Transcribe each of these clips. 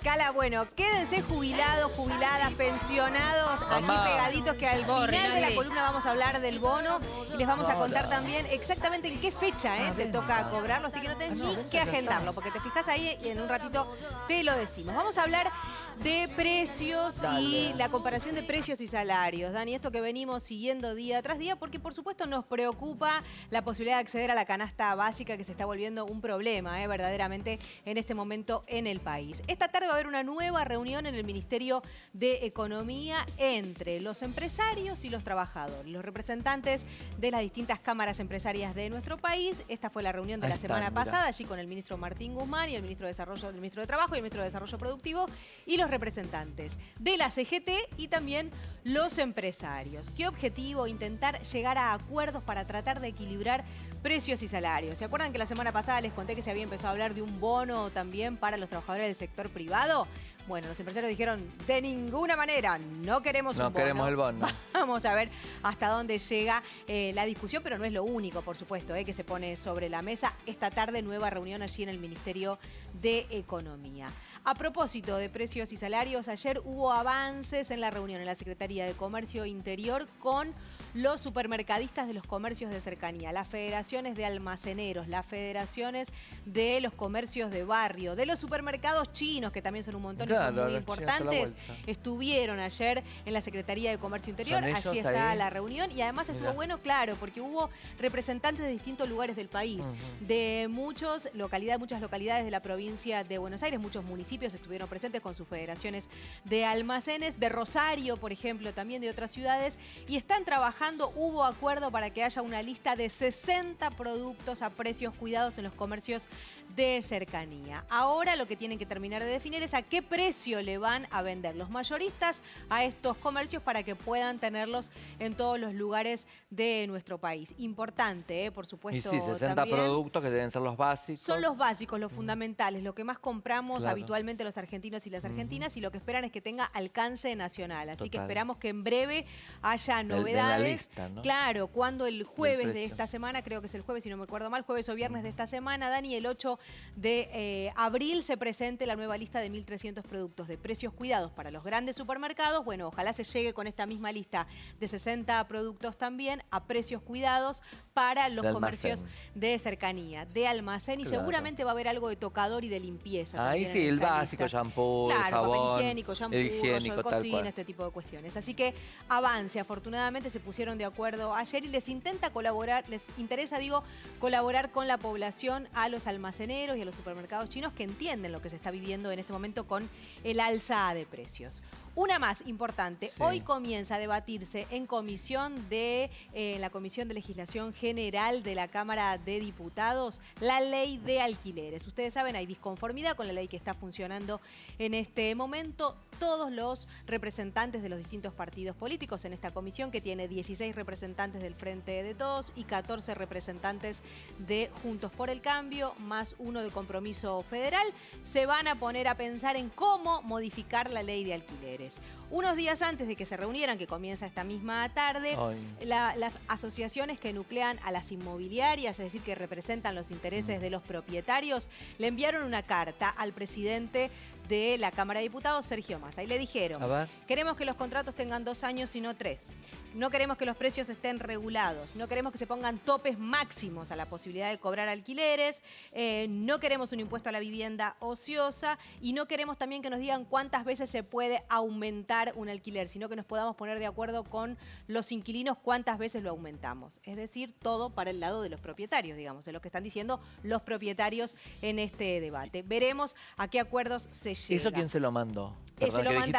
escala. Bueno, quédense jubilados, jubiladas, pensionados, aquí pegaditos que al final de la columna vamos a hablar del bono y les vamos a contar también exactamente en qué fecha eh, te toca cobrarlo, así que no tenés ni que agendarlo, porque te fijas ahí y en un ratito te lo decimos. Vamos a hablar de precios y la comparación de precios y salarios. Dani, esto que venimos siguiendo día tras día, porque por supuesto nos preocupa la posibilidad de acceder a la canasta básica que se está volviendo un problema, eh, verdaderamente, en este momento en el país. Esta tarde va a haber una nueva reunión en el Ministerio de Economía entre los empresarios y los trabajadores, los representantes de las distintas cámaras empresarias de nuestro país. Esta fue la reunión de la semana pasada, allí con el ministro Martín Guzmán y el ministro de Desarrollo, el ministro de Trabajo y el ministro de Desarrollo Productivo y los representantes de la CGT y también los empresarios. ¿Qué objetivo? Intentar llegar a acuerdos para tratar de equilibrar precios y salarios. ¿Se acuerdan que la semana pasada les conté que se había empezado a hablar de un bono también para los trabajadores del sector privado? Bueno, los empresarios dijeron, de ninguna manera, no queremos un bono. No queremos el bono. Vamos a ver hasta dónde llega eh, la discusión, pero no es lo único, por supuesto, eh, que se pone sobre la mesa. Esta tarde, nueva reunión allí en el Ministerio de Economía. A propósito de precios y salarios, ayer hubo avances en la reunión en la Secretaría de Comercio Interior con los supermercadistas de los comercios de cercanía, las federaciones de almaceneros, las federaciones de los comercios de barrio, de los supermercados chinos, que también son un montón y son muy importantes, estuvieron ayer en la Secretaría de Comercio Interior, allí está la reunión y además estuvo bueno, claro, porque hubo representantes de distintos lugares del país, de muchos localidades, muchas localidades de la provincia de Buenos Aires, muchos municipios estuvieron presentes con sus federaciones de almacenes, de Rosario, por ejemplo, también de otras ciudades, y están trabajando hubo acuerdo para que haya una lista de 60 productos a precios cuidados en los comercios de cercanía. Ahora lo que tienen que terminar de definir es a qué precio le van a vender los mayoristas a estos comercios para que puedan tenerlos en todos los lugares de nuestro país. Importante, ¿eh? por supuesto. Y sí, 60 productos que deben ser los básicos. Son los básicos, los fundamentales, lo que más compramos habitualmente los argentinos y las argentinas y lo que esperan es que tenga alcance nacional. Así que esperamos que en breve haya novedades. Claro, cuando el jueves de esta semana, creo que es el jueves, si no me acuerdo mal, jueves o viernes de esta semana, Dani, el 8 de eh, abril se presente la nueva lista de 1.300 productos de precios cuidados para los grandes supermercados. Bueno, ojalá se llegue con esta misma lista de 60 productos también a precios cuidados para los comercios de cercanía, de almacén y seguramente va a haber algo de tocador y de limpieza. Ahí sí, el básico, shampoo, claro, papel higiénico, shampoo, higiénico, de cocina, este tipo de cuestiones. Así que avance, afortunadamente se pusieron de acuerdo ayer y les intenta colaborar, les interesa, digo, colaborar con la población, a los almacenes y a los supermercados chinos que entienden lo que se está viviendo en este momento con el alza de precios. Una más importante, hoy comienza a debatirse en comisión de eh, la Comisión de Legislación General de la Cámara de Diputados la ley de alquileres. Ustedes saben, hay disconformidad con la ley que está funcionando en este momento. Todos los representantes de los distintos partidos políticos en esta comisión, que tiene 16 representantes del Frente de Todos y 14 representantes de Juntos por el Cambio, más uno de Compromiso Federal, se van a poner a pensar en cómo modificar la ley de alquileres. Unos días antes de que se reunieran, que comienza esta misma tarde, las asociaciones que nuclean a las inmobiliarias, es decir, que representan los intereses mm. de los propietarios, le enviaron una carta al presidente de la Cámara de Diputados, Sergio Massa. Y le dijeron, queremos que los contratos tengan dos años y no tres. No queremos que los precios estén regulados. No queremos que se pongan topes máximos a la posibilidad de cobrar alquileres. Eh, no queremos un impuesto a la vivienda ociosa. Y no queremos también que nos digan cuántas veces se puede aumentar un alquiler, sino que nos podamos poner de acuerdo con los inquilinos cuántas veces lo aumentamos. Es decir, todo para el lado de los propietarios, digamos, de lo que están diciendo los propietarios en este debate. Veremos a qué acuerdos se ¿Eso quién se lo mandó? Perdón, se lo mandó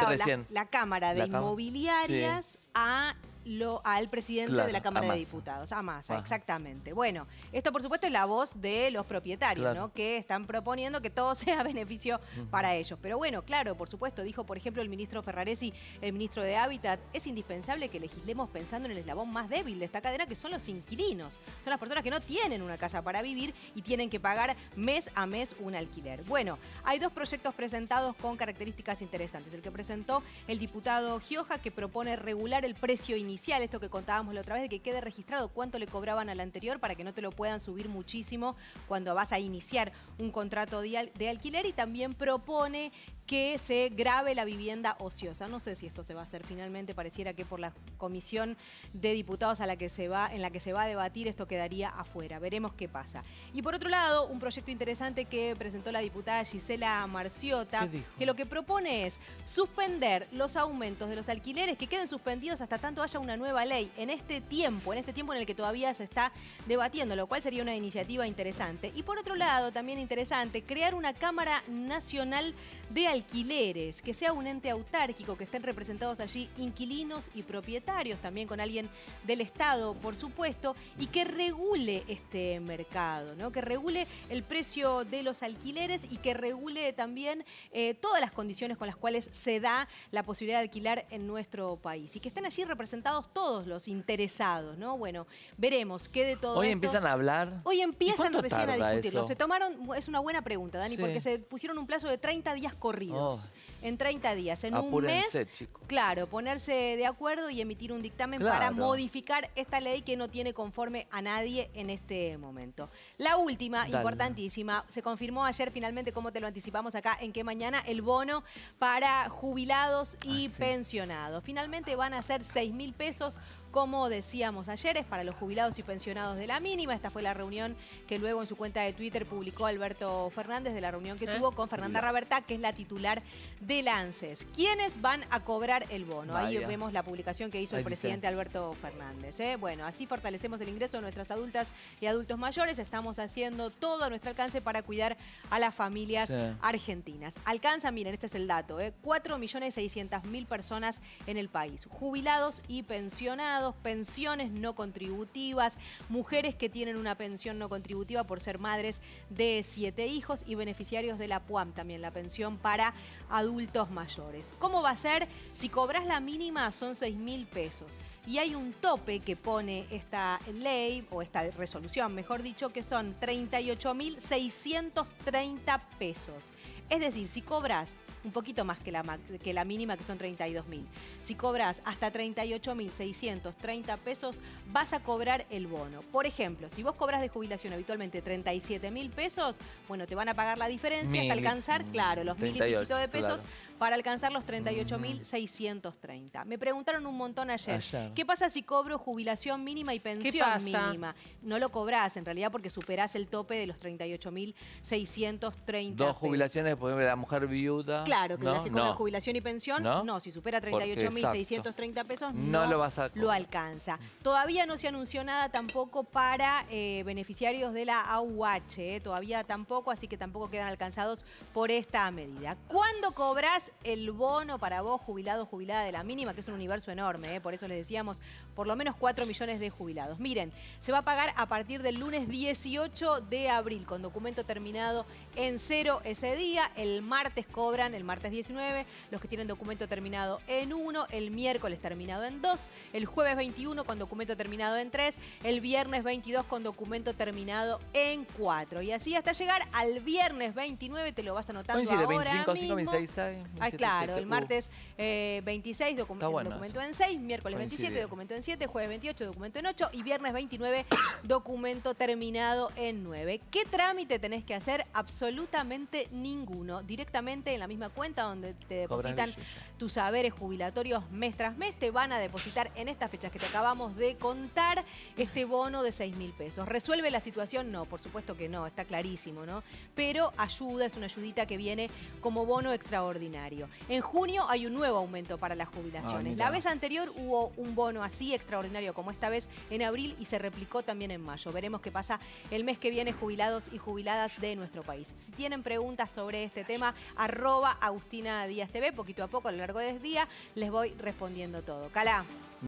la, Cámara de Inmobiliarias a lo, al presidente de la Cámara de Diputados, a Massa, exactamente. Bueno, esto por supuesto es la voz de los propietarios, ¿no? Que están proponiendo que todo sea beneficio para ellos. Pero bueno, claro, por supuesto, dijo por ejemplo el ministro Ferraresi, el ministro de Hábitat, es indispensable que legislemos pensando en el eslabón más débil de esta cadena, que son los inquilinos. Son las personas que no tienen una casa para vivir y tienen que pagar mes a mes un alquiler. Bueno, hay dos proyectos presentados con características interesantes. El que presentó el diputado Gioja, que propone regular el precio inicial esto que contábamos la otra vez, de que quede registrado cuánto le cobraban al anterior para que no te lo puedan subir muchísimo cuando vas a iniciar un contrato de alquiler. Y también propone que se grave la vivienda ociosa. No sé si esto se va a hacer finalmente, pareciera que por la comisión de diputados a la que se va, en la que se va a debatir esto quedaría afuera. Veremos qué pasa. Y por otro lado, un proyecto interesante que presentó la diputada Gisela Marciota, que lo que propone es suspender los aumentos de los alquileres que queden suspendidos hasta tanto haya una nueva ley en este tiempo, en este tiempo en el que todavía se está debatiendo, lo cual sería una iniciativa interesante. Y por otro lado, también interesante, crear una Cámara Nacional de Alquileres, que sea un ente autárquico, que estén representados allí inquilinos y propietarios, también con alguien del Estado, por supuesto, y que regule este mercado, ¿no? que regule el precio de los alquileres y que regule también eh, todas las condiciones con las cuales se da la posibilidad de alquilar en nuestro país. Y que estén allí representados todos los interesados, ¿no? Bueno, veremos qué de todo Hoy empiezan a hablar. Hoy empiezan recién a discutirlo. Se tomaron, es una buena pregunta, Dani, porque se pusieron un plazo de 30 días corridos. Oh. En 30 días, en un mes. Claro, ponerse de acuerdo y emitir un dictamen para modificar esta ley que no tiene conforme a nadie en este momento. La última, importantísima, se confirmó ayer finalmente, como te lo anticipamos acá, en que mañana el bono para jubilados y ah, pensionados. Finalmente van a ser 6 mil pesos como decíamos ayer, es para los jubilados y pensionados de la mínima. Esta fue la reunión que luego en su cuenta de Twitter publicó Alberto Fernández de la reunión que ¿Eh? tuvo con Fernanda Raberta, que es la titular de Lances. ¿Quiénes van a cobrar el bono? Ahí vemos la publicación que hizo el presidente Alberto Fernández. ¿eh? Bueno, así fortalecemos el ingreso de nuestras adultas y adultos mayores. Estamos haciendo todo a nuestro alcance para cuidar a las familias argentinas. Alcanza, miren, este es el dato, ¿eh? 4.600.000 personas en el país, jubilados y pensionados pensiones no contributivas, mujeres que tienen una pensión no contributiva por ser madres de siete hijos y beneficiarios de la PUAM también, la pensión para adultos mayores. ¿Cómo va a ser? Si cobras la mínima son 6 mil pesos y hay un tope que pone esta ley o esta resolución, mejor dicho, que son 38.630 pesos. Es decir, si cobras un poquito más que la, que la mínima, que son 32 mil. Si cobras hasta 38.630 pesos, vas a cobrar el bono. Por ejemplo, si vos cobras de jubilación habitualmente 37 mil pesos, bueno, te van a pagar la diferencia hasta alcanzar, claro, los mil y piquito de pesos para alcanzar los 38.630. Me preguntaron un montón ayer, ¿qué pasa si cobro jubilación mínima y pensión mínima? No lo cobrás en realidad porque superás el tope de los 38.630 Dos jubilaciones, por ejemplo, la mujer viuda. Claro, que ¿No? con jubilación y pensión, no, si supera 38.630 pesos, no, lo, vas a lo alcanza. Todavía no se anunció nada tampoco para eh, beneficiarios de la AUH, eh, todavía tampoco, así que tampoco quedan alcanzados por esta medida. ¿Cuándo cobras el bono para vos, jubilado, jubilada de la mínima, que es un universo enorme, ¿eh? por eso les decíamos, por lo menos 4 millones de jubilados. Miren, se va a pagar a partir del lunes 18 de abril, con documento terminado en cero ese día. El martes cobran, el martes 19, los que tienen documento terminado en 1, el miércoles terminado en 2, el jueves 21 con documento terminado en 3, el viernes 22 con documento terminado en 4. Y así hasta llegar al viernes 29, te lo vas anotando ahora 25, mismo. 26, Ah, claro, el martes 26, eh, documento en 6, miércoles 27, documento en 7, jueves 28, documento en 8 y viernes 29, documento terminado en 9. ¿Qué trámite tenés que hacer? Absolutamente ninguno. Directamente en la misma cuenta donde te depositan tus saberes jubilatorios mes tras mes, te van a depositar en estas fechas que te acabamos de contar este bono de 6 mil pesos. ¿Resuelve la situación? No, por supuesto que no, está clarísimo, ¿no? Pero ayuda, es una ayudita que viene como bono extraordinario. En junio hay un nuevo aumento para las jubilaciones. Ah, la vez anterior hubo un bono así extraordinario como esta vez en abril y se replicó también en mayo. Veremos qué pasa el mes que viene jubilados y jubiladas de nuestro país. Si tienen preguntas sobre este tema, arroba Agustina Díaz TV, poquito a poco a lo largo del día les voy respondiendo todo. Cala.